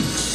Peace.